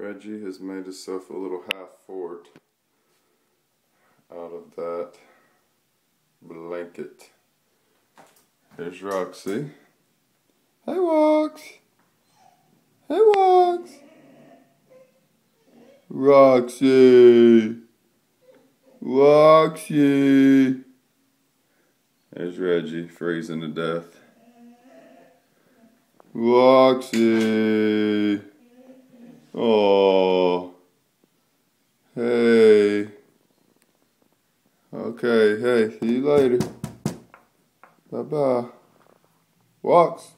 Reggie has made himself a little half fort out of that blanket. Here's Roxy. Hey, Rox. Hey, Rox. Roxy. Roxy. There's Reggie, freezing to death. Roxy. Oh. Hey. Okay, hey, see you later. Bye bye. Walks.